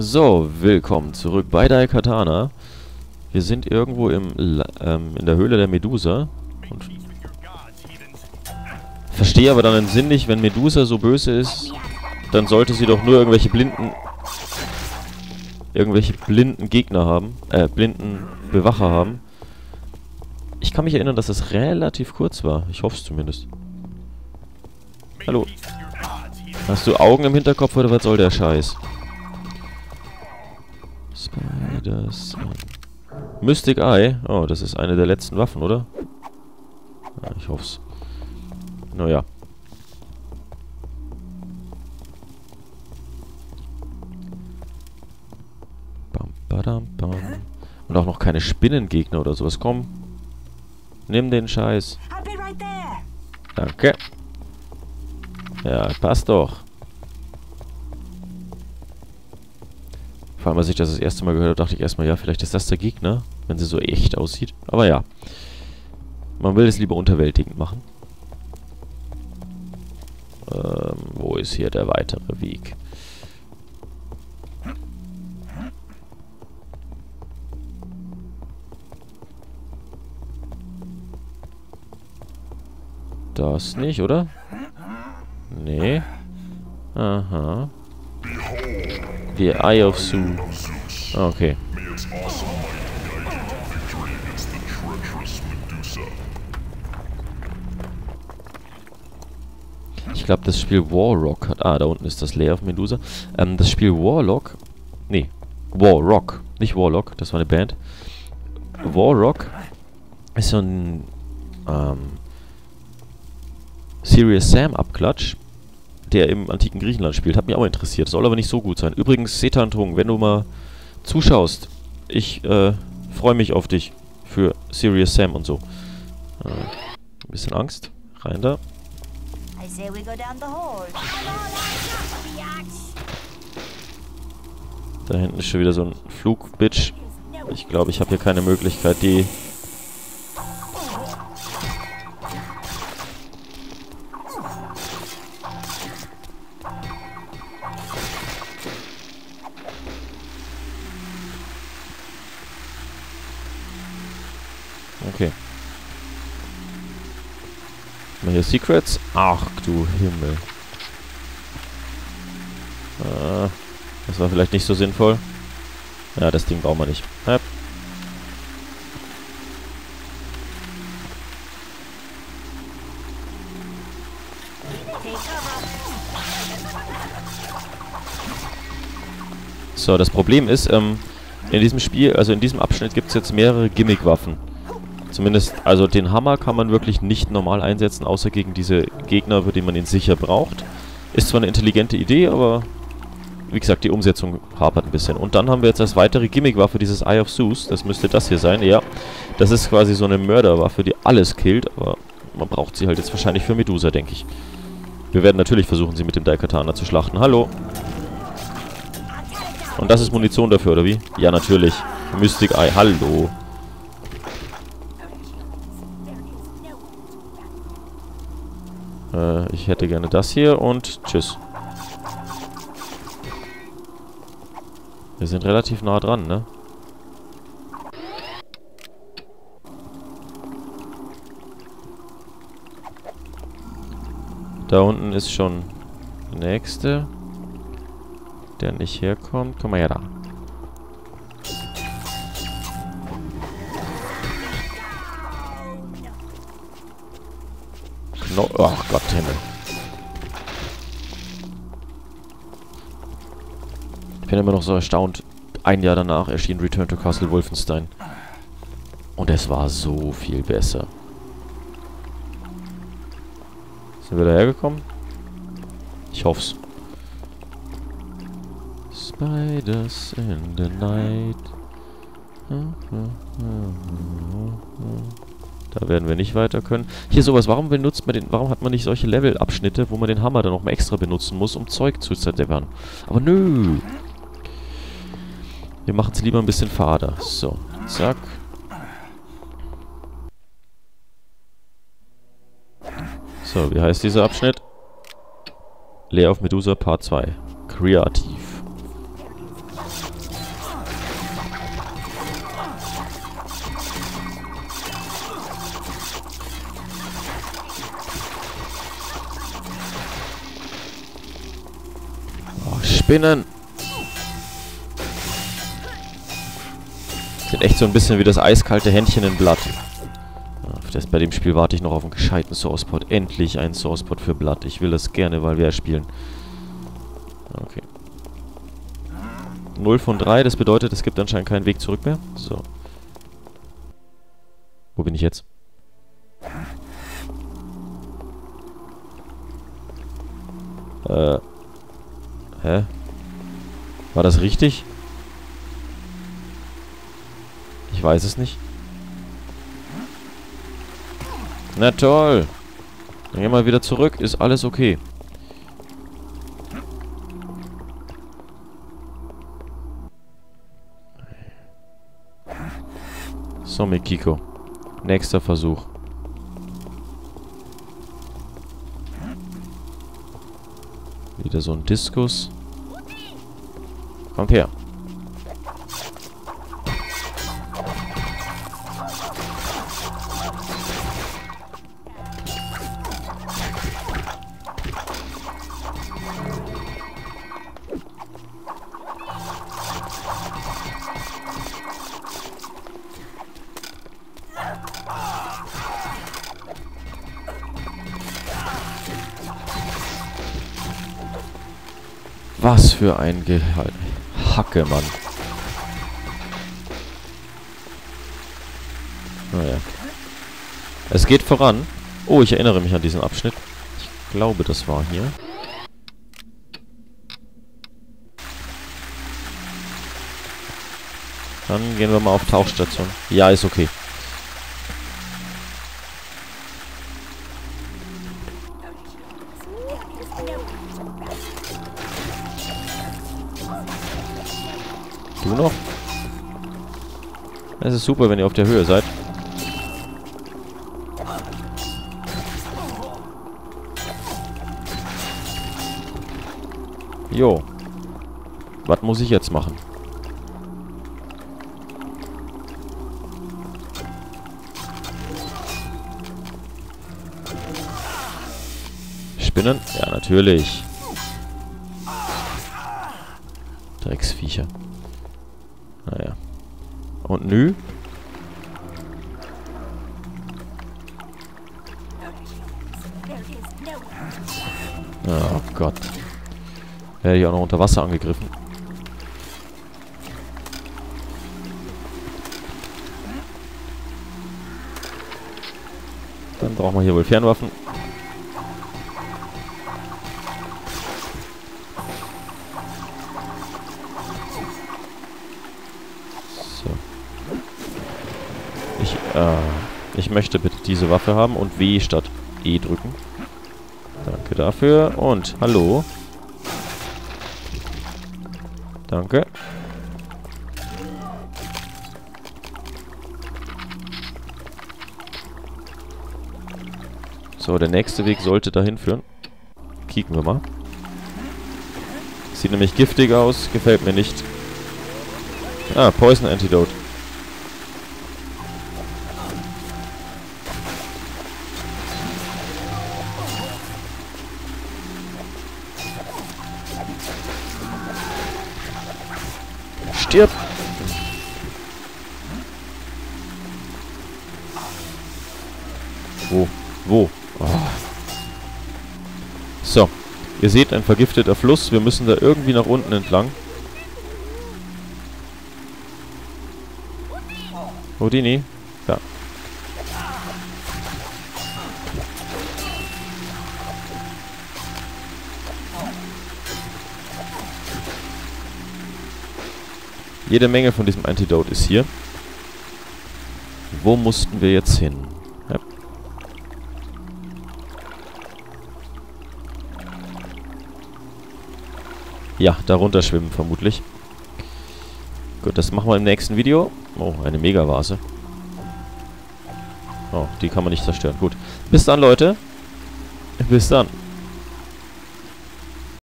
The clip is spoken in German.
So, willkommen zurück bei Daikatana. Wir sind irgendwo im, ähm, in der Höhle der Medusa. Und verstehe aber dann den Sinn nicht, wenn Medusa so böse ist, dann sollte sie doch nur irgendwelche blinden... irgendwelche blinden Gegner haben. Äh, blinden Bewacher haben. Ich kann mich erinnern, dass es relativ kurz war. Ich hoffe es zumindest. Hallo. Hast du Augen im Hinterkopf oder was soll der Scheiß? Spiders. Mystic Eye. Oh, das ist eine der letzten Waffen, oder? Ja, ich hoff's. Naja. Bam, badam, bam. Und auch noch keine Spinnengegner oder sowas. Komm. Nimm den Scheiß. Danke. Ja, passt doch. Vor allem, als ich das das erste Mal gehört habe, dachte ich erstmal, ja, vielleicht ist das der Gegner, wenn sie so echt aussieht. Aber ja. Man will es lieber unterwältigend machen. Ähm, wo ist hier der weitere Weg? Das nicht, oder? Nee. Aha. The Eye of Su. Ah, okay. Ich glaube, das Spiel Warrock hat... Ah, da unten ist das Layer of Medusa. Ähm, das Spiel Warlock... Nee. Warrock. Nicht Warlock, das war eine Band. Warrock ist so ein... Ähm, Serious Sam Abklatsch der im antiken Griechenland spielt. Hat mich auch interessiert. Soll aber nicht so gut sein. Übrigens, Setantung, wenn du mal zuschaust, ich äh, freue mich auf dich für Serious Sam und so. Äh, ein bisschen Angst. Rein da. Da hinten ist schon wieder so ein Flugbitch. Ich glaube, ich habe hier keine Möglichkeit, die Okay. Mal hier Secrets. Ach du Himmel. Äh, das war vielleicht nicht so sinnvoll. Ja, das Ding brauchen wir nicht. Hep. So, das Problem ist, ähm, in diesem Spiel, also in diesem Abschnitt gibt es jetzt mehrere Gimmick-Waffen. Zumindest, also den Hammer kann man wirklich nicht normal einsetzen, außer gegen diese Gegner, für die man ihn sicher braucht. Ist zwar eine intelligente Idee, aber wie gesagt, die Umsetzung hapert ein bisschen. Und dann haben wir jetzt als weitere Gimmickwaffe dieses Eye of Zeus. Das müsste das hier sein, ja. Das ist quasi so eine Mörderwaffe, die alles killt, aber man braucht sie halt jetzt wahrscheinlich für Medusa, denke ich. Wir werden natürlich versuchen, sie mit dem Daikatana zu schlachten. Hallo. Und das ist Munition dafür, oder wie? Ja, natürlich. Mystic Eye, hallo. Äh, ich hätte gerne das hier und tschüss. Wir sind relativ nah dran, ne? Da unten ist schon der nächste, der nicht herkommt. Komm mal her da. No Ach Gott, Himmel. Ich bin immer noch so erstaunt. Ein Jahr danach erschien Return to Castle Wolfenstein. Und es war so viel besser. Sind wir dahergekommen? Ich hoff's. Spiders in the night. Da werden wir nicht weiter können. Hier sowas, warum benutzt man den, warum hat man nicht solche Levelabschnitte, wo man den Hammer dann noch mal extra benutzen muss, um Zeug zu zerdeppern? Aber nö. Wir machen es lieber ein bisschen fader. So, zack. So, wie heißt dieser Abschnitt? Leer auf Medusa Part 2. Kreativ. Spinnen! Sind echt so ein bisschen wie das eiskalte Händchen in Blatt. Das, bei dem Spiel warte ich noch auf einen gescheiten Sourcepod. Endlich ein Sourcepod für Blatt. Ich will das gerne, weil wir spielen. Okay. 0 von 3, das bedeutet, es gibt anscheinend keinen Weg zurück mehr. So. Wo bin ich jetzt? Äh. Hä? War das richtig? Ich weiß es nicht. Na toll. Dann gehen wir wieder zurück. Ist alles okay. So, Mikiko. Nächster Versuch. Wieder so ein Diskus. Kommt her. Was für ein Gehalt. Hacke, Mann. Naja. Es geht voran. Oh, ich erinnere mich an diesen Abschnitt. Ich glaube, das war hier. Dann gehen wir mal auf Tauchstation. Ja, ist okay. Du noch? Es ist super, wenn ihr auf der Höhe seid. Jo. Was muss ich jetzt machen? Spinnen? Ja, natürlich. Drecksviecher. Naja. Und nü? Oh Gott. Werde ich auch noch unter Wasser angegriffen. Dann brauchen wir hier wohl Fernwaffen. Äh, ich möchte bitte diese Waffe haben und W statt E drücken. Danke dafür. Und, hallo. Danke. So, der nächste Weg sollte dahin führen. Kicken wir mal. Sieht nämlich giftig aus, gefällt mir nicht. Ah, Poison Antidote. Wo? Wo? Oh. So. Ihr seht, ein vergifteter Fluss. Wir müssen da irgendwie nach unten entlang. Houdini? Ja. Jede Menge von diesem Antidote ist hier. Wo mussten wir jetzt hin? Ja, darunter schwimmen vermutlich. Gut, das machen wir im nächsten Video. Oh, eine Mega-Vase. Oh, die kann man nicht zerstören. Gut. Bis dann, Leute. Bis dann.